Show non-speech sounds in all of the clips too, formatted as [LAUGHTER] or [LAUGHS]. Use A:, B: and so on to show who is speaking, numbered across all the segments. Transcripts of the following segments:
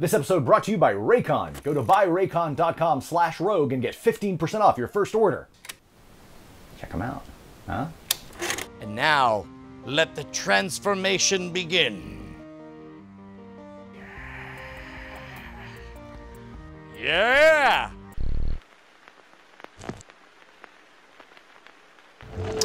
A: This episode brought to you by Raycon. Go to buyraycon.com slash rogue and get 15% off your first order. Check them out. Huh?
B: And now, let the transformation begin. Yeah!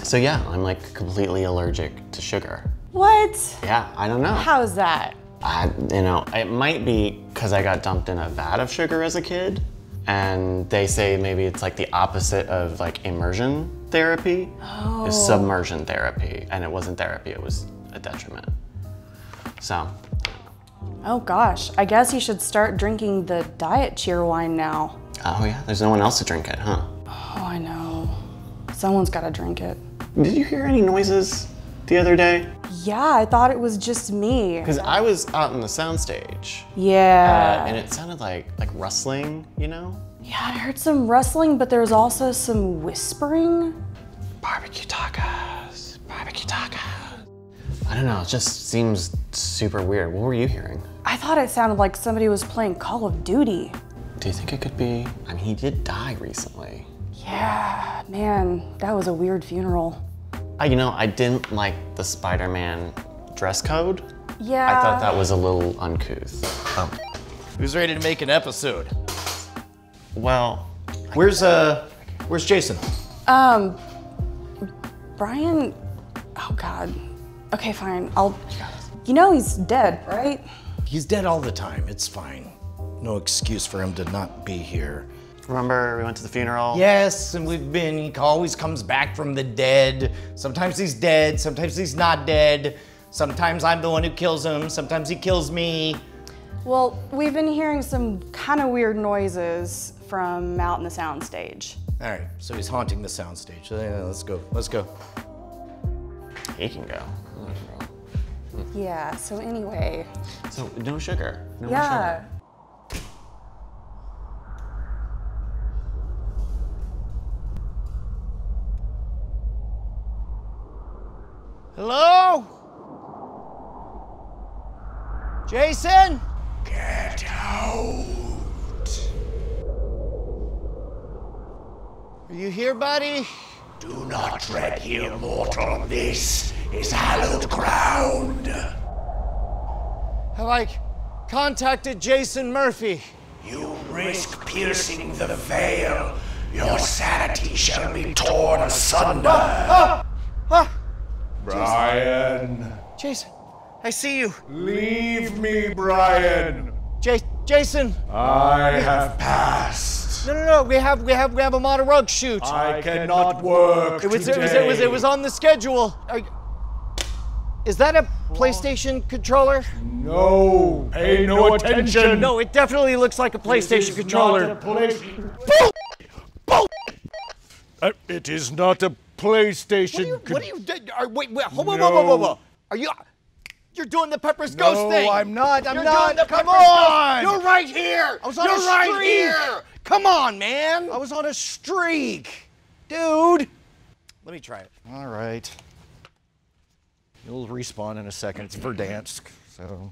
C: So yeah, I'm like completely allergic to sugar.
D: What?
C: Yeah, I don't know.
D: How's that?
C: I, you know, it might be because I got dumped in a vat of sugar as a kid, and they say maybe it's like the opposite of like immersion therapy
D: Oh.
C: is submersion therapy, and it wasn't therapy; it was a detriment. So,
D: Oh gosh, I guess you should start drinking the diet Cheerwine now.
C: oh yeah, there's no one else to drink it, huh?
D: Oh, I know. Someone's gotta drink it.
C: Did you hear any noises the other day?
D: Yeah, I thought it was just me.
C: Because I was out in the soundstage, uh,
D: Yeah.
C: and it sounded like like rustling, you know?
D: yeah, I heard some rustling, but there was also some whispering.
C: Barbecue tacos, barbecue tacos. I don't know, it just seems super weird. What were you hearing?
D: I thought it sounded like somebody was playing Call of Duty.
C: Do you think it could be? I mean, he did die recently.
D: Yeah, man, that was a weird funeral.
C: I, you know, I didn't like the Spider Man dress code.
D: Yeah.
C: I thought that was a little uncouth. Um,
B: Who's ready to make an episode?
C: well,
A: Where's, uh, where's Jason?
D: Um, Brian. Oh God. Okay, fine. I'll. You know he's dead, right?
E: He's dead all the time. It's fine. No excuse for him to not be here.
C: Remember we went to the funeral?
B: Yes, and we've been, he always comes back from the dead. Sometimes he's dead, sometimes he's not dead. Sometimes I'm the one who kills him, sometimes he kills me.
D: Well, we've been hearing some kind of weird noises from out in the soundstage.
E: All right, so he's haunting the soundstage. So, yeah, let's go. Let's go.
C: He can go.
D: Yeah. So anyway.
C: So, no sugar. No more
D: Yeah.
C: sugar.
B: Hello? Jason?
F: Get out.
B: Are you here, buddy?
F: Do not tread here, mortal. This is hallowed ground.
B: Have I contacted Jason Murphy?
F: You risk piercing the veil. Your sanity shall be torn asunder. Ah, ah, ah.
G: Brian,
B: Jason, I see you.
G: leave me, Brian.
B: J- Jason,
G: I have passed.
B: no, no, no. We have, we have, we have a rug shoot.
G: I cannot work
B: It was, it was, it was, it was on the schedule. You- is that a PlayStation controller?
G: No, pay no attention.
B: No, it definitely looks like a PlayStation controller.
G: Not a play- Uh, it is not a PlayStation.
B: What are you? What are you? Are, wait, wait, hold on, whoa, whoa, whoa, whoa. Are you? You're doing the Pepper's Ghost thing. No.
G: I'm not, I'm
B: You're
G: not.
B: Doing the
G: Come
B: Pepper's Ghost.
G: on.
B: You're right here.
G: I was on
B: You're
G: a
B: right
G: streak.
B: here. Come on, man.
G: I was on a streak, dude.
B: Let me try it.
G: All right. You'll respawn in a second. It's Verdansk, so.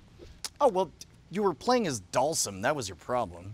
B: Oh well, you were playing as Dalsum. That was your problem.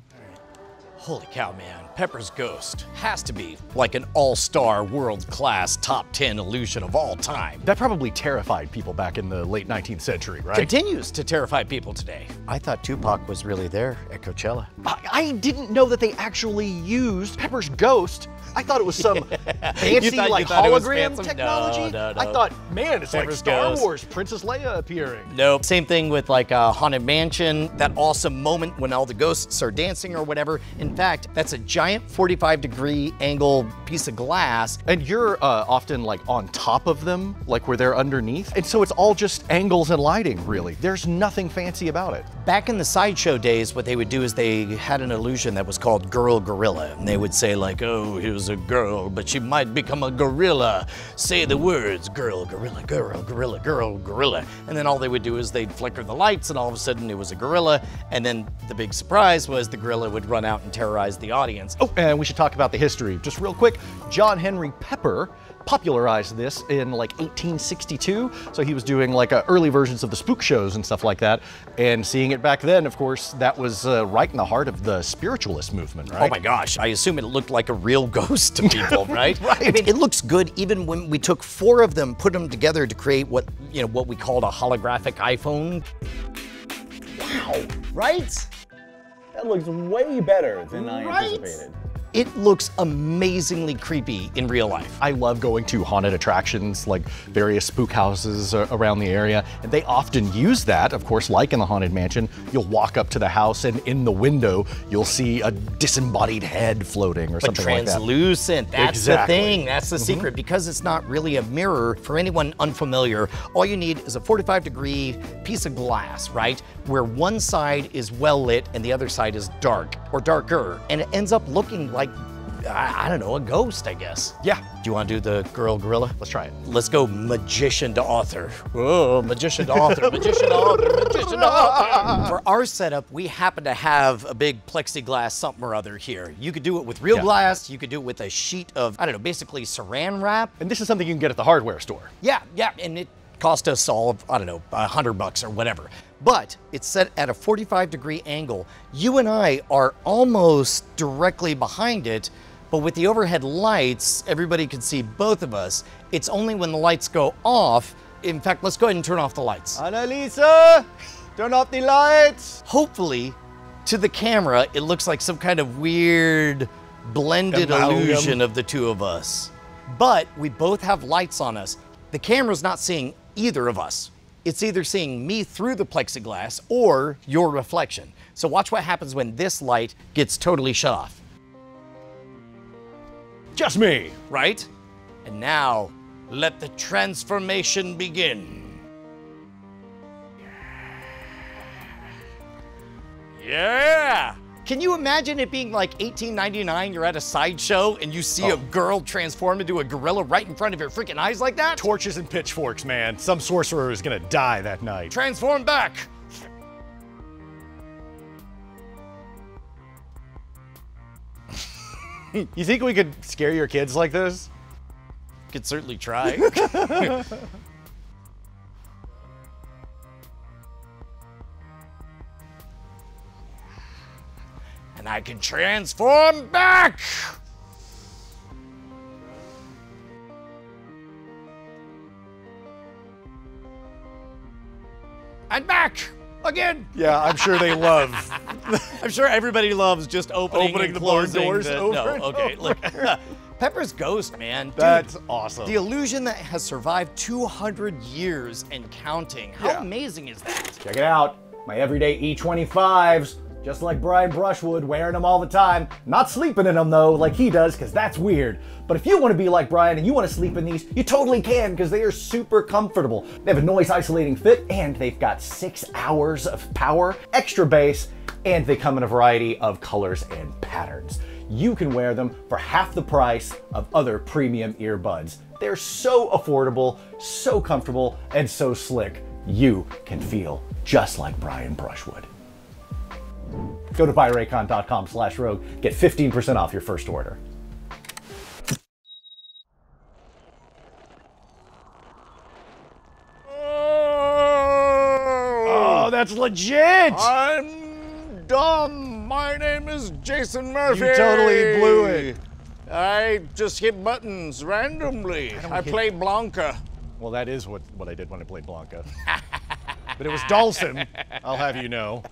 B: Holy cow, man. Pepper's Ghost has to be like an all star, world class, top 10 illusion of all time.
A: That probably terrified people back in the late 19th century, right?
B: Continues to terrify people today.
E: I thought Tupac was really there at Coachella.
A: I, I didn't know that they actually used Pepper's Ghost. I thought it was some [LAUGHS] fancy
B: thought-
A: like
B: thought it was
A: hologram technology.
B: No, no,
A: I thought, man, it's
B: Pepper's
A: like Star
B: Ghost.
A: Wars, Princess Leia appearing.
B: Nope. Same thing with like a haunted mansion, that awesome moment when all the ghosts are dancing or whatever. In fact, that's a giant 45 degree angle piece of glass.
A: And you're uh, often like on top of them, like where they're underneath. And so it's all just angles and lighting, really. There's nothing fancy about it.
B: Back in the sideshow days, what they would do is they had an illusion that was called Girl Gorilla. And they would say, like, oh, here's a girl, but she might become a gorilla. Say the words, girl, gorilla, girl, gorilla, girl, gorilla. And then all they would do is they'd flicker the lights, and all of a sudden it was a gorilla. And then the big surprise was the gorilla would run out and terrorize the audience.
A: Oh, and we should talk about the history just real quick. John Henry Pepper popularized this in like 1862. So he was doing like uh, early versions of the spook shows and stuff like that. And seeing it back then, of course, that was uh, right in the heart of the spiritualist movement, right?
B: Oh my gosh, I assume it looked like a real [LAUGHS] ghost to people, [LAUGHS] right? right. I mean, it looks good even when we took four of them, put them together to create what, you know, what we called a holographic iPhone. Wow, right?
A: That looks way better than I anticipated.
B: It looks amazingly creepy in real life.
A: I love going to haunted attractions like various spook houses uh, around the area, and they often use that. Of course, like in the Haunted Mansion, you'll walk up to the house, and in the window, you'll see a disembodied head floating or
B: But
A: something like that.
B: translucent, that's
A: Exactly.
B: the thing, that's the secret. Because it's not really a mirror, for anyone unfamiliar, all you need is a 45 degree piece of glass, right? Where one side is well lit and the other side is dark or darker. And it ends up looking like, I, I don't know, a ghost, I guess.
A: Yeah.
B: Do you want to do the girl gorilla?
A: Let's try it.
B: Let's go magician to author. Whoa, magician to author, magician to author, magician to author. For our setup, we happen to have a big plexiglass something or other here. You could do it with real
A: Yeah.
B: glass, you could do it with a sheet of, I don't know, basically saran wrap.
A: And this is something you can get at the hardware store.
B: Yeah, yeah, and it cost us all, I don't know, a hundred bucks or whatever. But it's set at a 45 degree angle. You and I are almost directly behind it, but with the overhead lights, everybody can see both of us. It's only when the lights go off. In fact, let's go ahead and turn off the lights.
A: Annalisa, turn off the lights.
B: Hopefully, to the camera, it looks like some kind of weird blended
A: Amalgam.
B: illusion of the two of us. But we both have lights on us. The camera's not seeing either of us. It's either seeing me through the plexiglass or your reflection. So watch what happens when this light gets totally shut off,
A: Just me.
B: right? And now, let the transformation begin. Yeah! Can you imagine it being like 1899? You're at a sideshow and you see a oh. girl transform into a gorilla right in front of your freaking eyes like that?
A: Torches and pitchforks, man. Some sorcerer is gonna die that night.
B: Transform back! [LAUGHS]
A: You think we could scare your kids like this?
B: Could certainly try. [LAUGHS] I can transform back! And back! Again!
A: Yeah, I'm sure they love. [LAUGHS]
B: I'm sure everybody loves just opening,
A: Opening
B: and
A: the barn
B: closing
A: doors
B: the-
A: over
B: no,
A: and
B: okay, look. [LAUGHS] Pepper's Ghost, man. Dude,
A: That's awesome.
B: The illusion that has survived 200 years and counting. How
A: Yeah.
B: amazing is that?
A: Check it out. My everyday E25s. Just like Brian Brushwood, wearing them all the time. Not sleeping in them though, like he does, because that's weird. But if you want to be like Brian and you want to sleep in these, you totally can, because they are super comfortable. They have a noise isolating fit, and they've got six hours of power, extra bass, and they come in a variety of colors and patterns. You can wear them for half the price of other premium earbuds. They're so affordable, so comfortable, and so slick, you can feel just like Brian Brushwood. Go to buyraycon.com slash rogue, get 15% off your first order. Oh, oh, that's legit!
G: I'm dumb. My name is Jason Murphy.
A: You totally blew it.
G: I just hit buttons randomly. I, play Blanka.
A: Well, that is what, what I did when I played Blanka. [LAUGHS] but it was Dawson, I'll have you know.